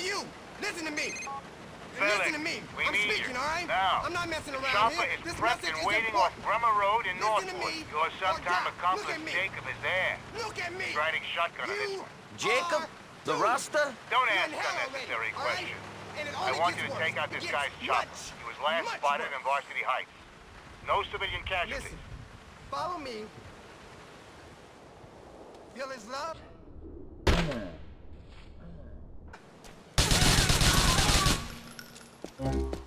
Hey, you! Listen to me! Felix, Listen to me! we I'm need speaking, you. all right? Now. I'm not messing around Chopper here. is This message and is waiting off important. Bremer Road in Listen to Northwood. me. Your sometime Or accomplice look at me. Jacob is there. Look at me! He's riding shotgun on this one. Jacob? are The doomed. Rasta? Don't ask in hell already, unnecessary all right? questions. And it I want you to worse. take out this gets guy's chopper. much, He was last spotted worse. in Varsity Heights. No civilian casualties. Listen, follow me. Feel his love? Control,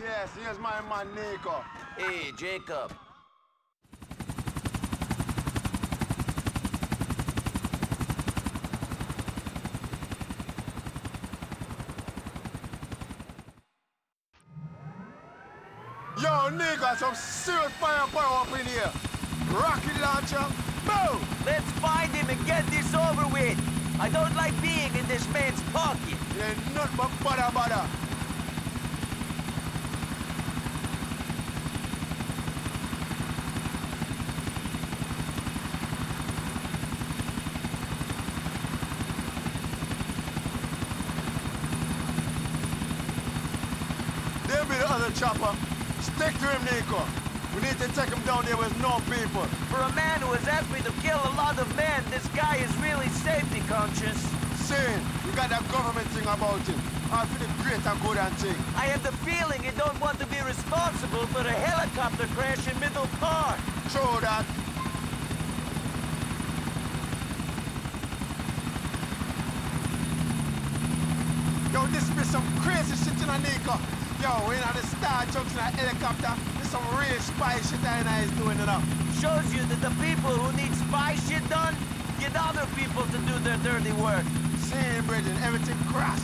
Yes, here's my man Nico. Hey, Jacob. Yo, nigga, some serious firepower up in here. Rocket launcher, boom! Let's find him and get this over with. I don't like being in this man's pocket. Ain't nothing but bada bada. There be the other chopper. Stick to him, Nico. We need to take him down there with no people. For a man who has asked me to kill a lot of men, this guy is really safety conscious. Saying, you got that government thing about him. I feel the great and good and thing. I have the feeling you don't want to be responsible for the helicopter crash in Middle Park. True that. Yo, this be some crazy shit in a Nico. Yo, we in the Star Junction a helicopter. This some real spy shit know is doing up. Shows you that the people who need spy shit done get other people to do their dirty work. See, Bridget, everything crash.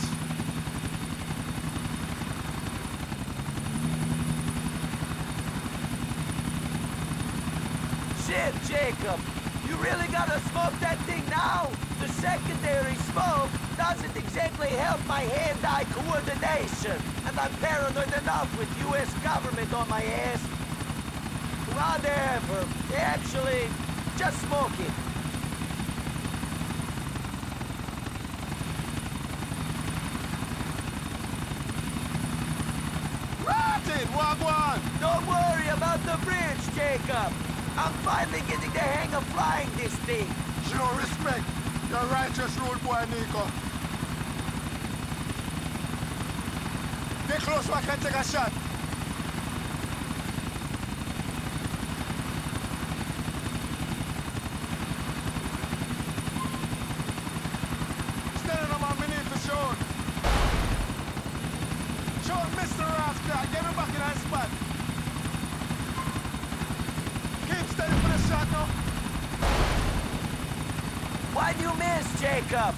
Shit, Jacob. You really gotta smoke that thing now? The secondary smoke doesn't exactly help my hand-eye coordination. And I'm paranoid enough with U.S. government on my ass. Whatever. Actually, just smoke it. Martin, wagwan! Don't worry about the bridge, Jacob. I'm finally getting the hang of flying this thing. Show respect. You're righteous rude boy, Nico. Get close so I can take a shot. Keep steady for the shot. Why do you miss, Jacob?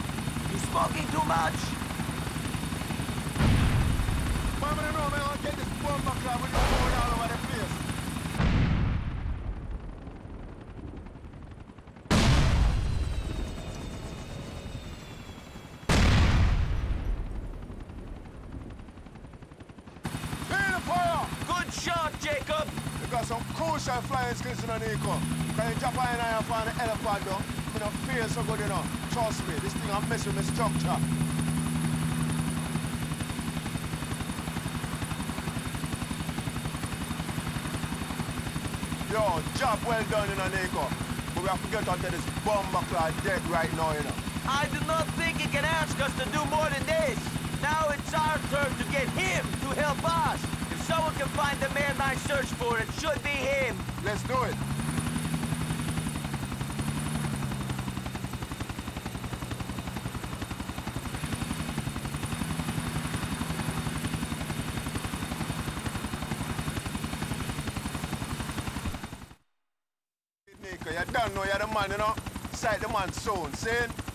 You smoking too much? No, man, I'll get this my we're going Got some crucial flying skills in the Nico. Jump in and find the elephant though? Me don't feel so good, you know. Trust me, this thing I'm messing with structure. Yo, job well done in a Nico. But we have to get onto this bomber clad dead right now, you know. I do not think he can ask us to do more than this. Now it's our turn to get him to help us. If can find the man I search for, it should be him. Let's do it. You don't know you're the man, you know. Sight the man soon, see?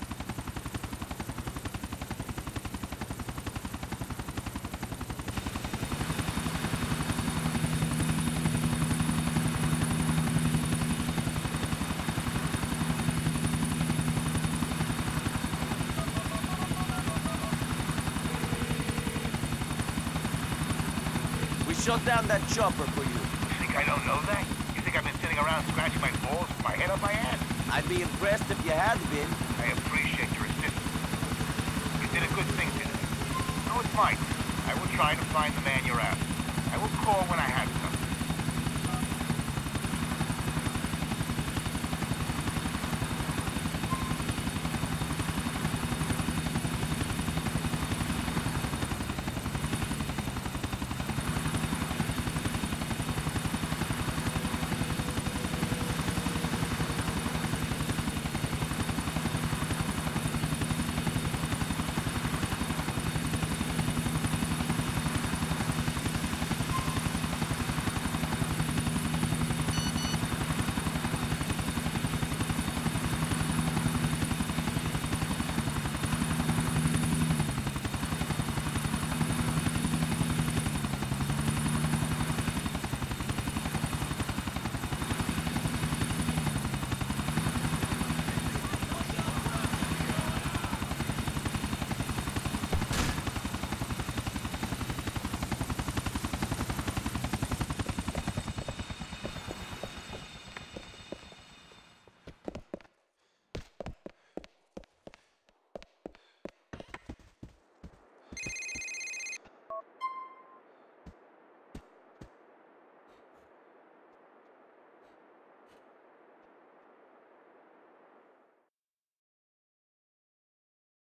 Shut down that chopper for you. You think I don't know that? You think I've been sitting around scratching my balls with my head up my ass? I'd be impressed if you had been. I appreciate your assistance. You did a good thing today. No, it's fine. I will try to find the man you're after. I will call when I have something.